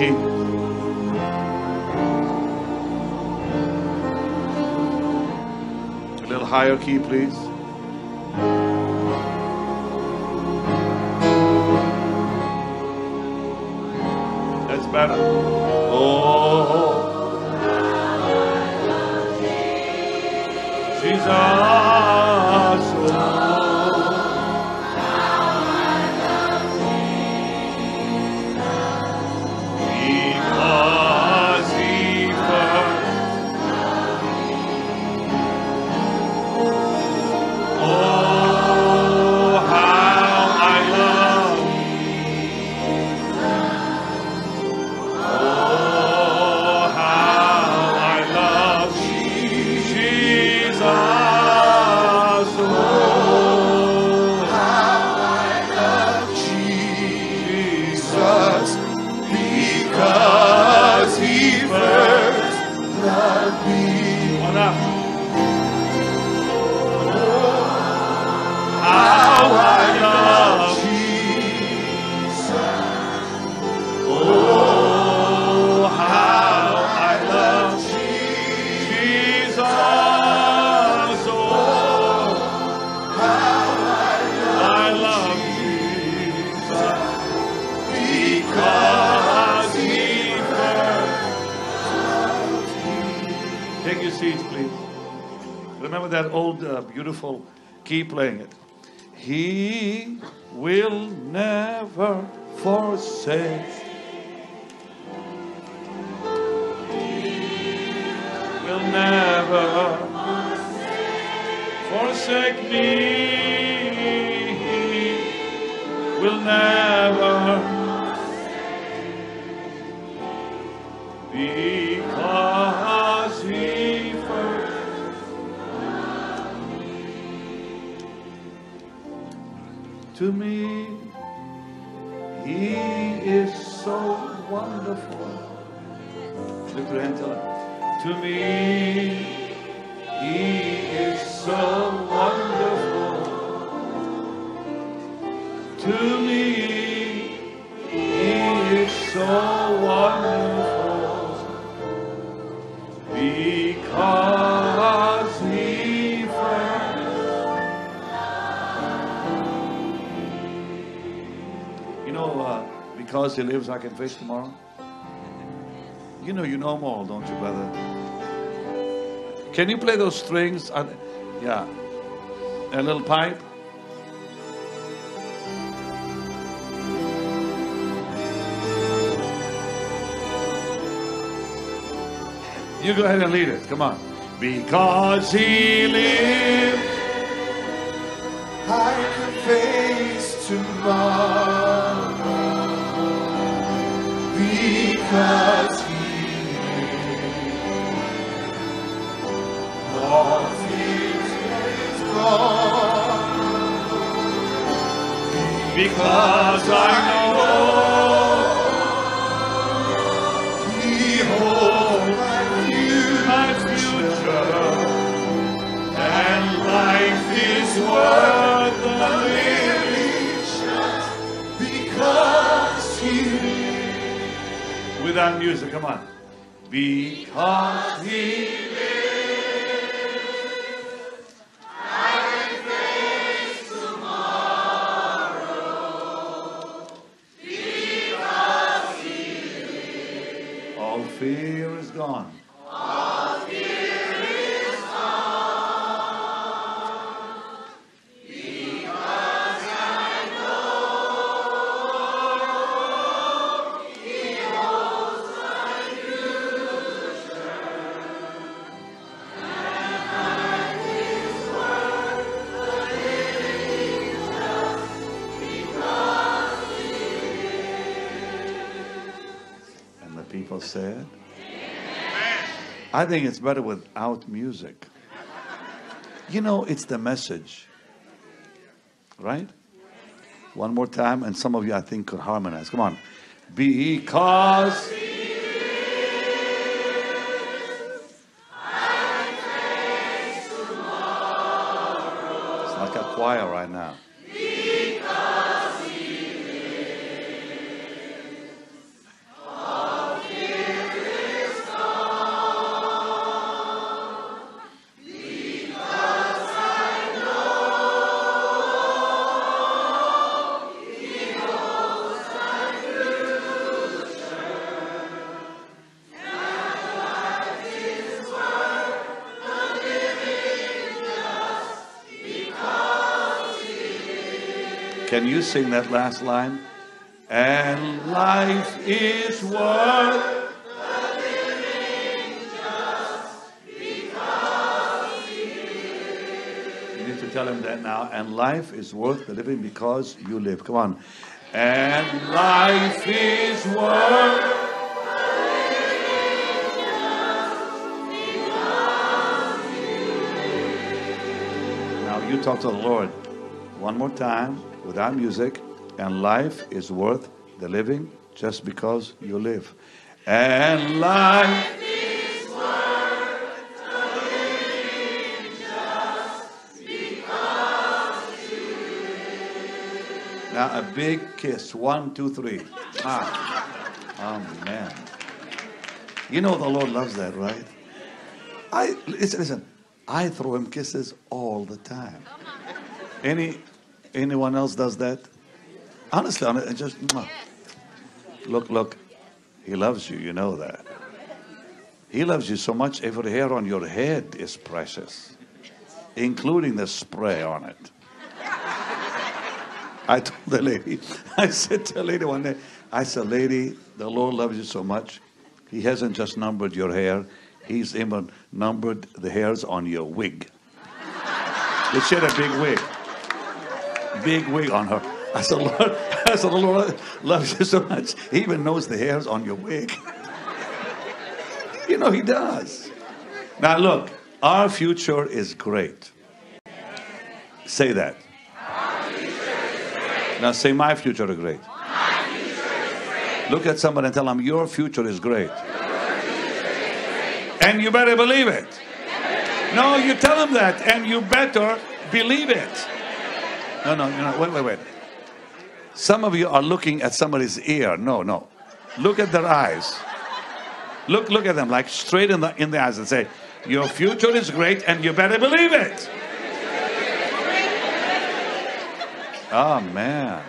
A little higher key, please. That's better. Oh, Jesus. Seats, please. Remember that old, uh, beautiful key playing it. He will never forsake. Will never forsake me. Will never To me, he is so wonderful. Lift your hand, tell him. To me, he is so wonderful. To know, uh, because he lives, I can face tomorrow. You know, you know them all, don't you, brother? Can you play those strings? Uh, yeah. A little pipe? You go ahead and lead it. Come on. Because he lives. I can face tomorrow because I know he holds my future and life is worth lives. Without music, come on. Because he All fear is gone. I think it's better without music. You know, it's the message. Right? One more time, and some of you, I think, could harmonize. Come on. Because. It's like a choir right now. Can you sing that last line? And life is worth living just because You need to tell him that now. And life is worth the living because you live. Come on. And life is worth. You. Now you talk to the Lord one more time without music. And life is worth the living just because you live. And life. Is worth speaking. Now a big kiss. One, two, three. Ah. Oh man. You know the Lord loves that, right? I listen, listen. I throw him kisses all the time. Any anyone else does that? Honestly, hon- just look, look. He loves you. You know that. He loves you so much. Every hair on your head is precious, including the spray on it. I told the lady, I said to the lady one day, I said, lady, the Lord loves you so much. He hasn't just numbered your hair, He's even numbered the hairs on your wig. Had a big wig. Big wig on her. I said, Lord, I said, the Lord loves you so much. He even knows the hairs on your wig. you know, He does. Now, look, our future is great. Say that. Now say, my future is great. Look at somebody and tell them, your future is great. And you better believe it. No, you tell them that, and you better believe it. No, no, no, wait, wait, wait. Some of you are looking at somebody's ear. No, no. Look at their eyes. Look, look at them like straight in the in the eyes and say, "Your future is great, and you better believe it." Oh man.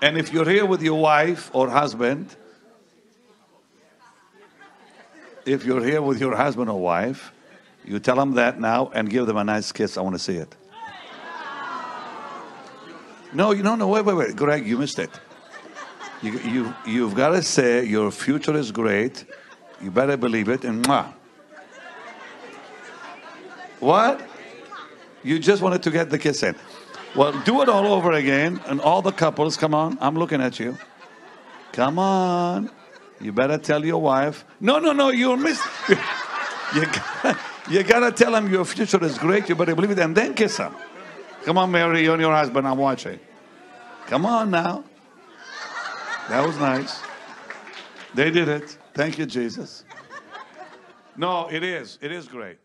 And if you're here with your wife or husband, if you're here with your husband or wife, you tell them that now and give them a nice kiss. I want to see it. No, you no, no, wait, wait, wait, Greg, you missed it. You, you, you've got to say your future is great. You better believe it. And mwah. What? You just wanted to get the kiss in. Well, do it all over again. And all the couples, come on. I'm looking at you. Come on. You better tell your wife. No, no, no, you'll miss. you, you gotta tell them your future is great. You better believe it and then kiss them. Come on, Mary, you and your husband. I'm watching. Come on now. That was nice. They did it. Thank you, Jesus. No, it is. It is great.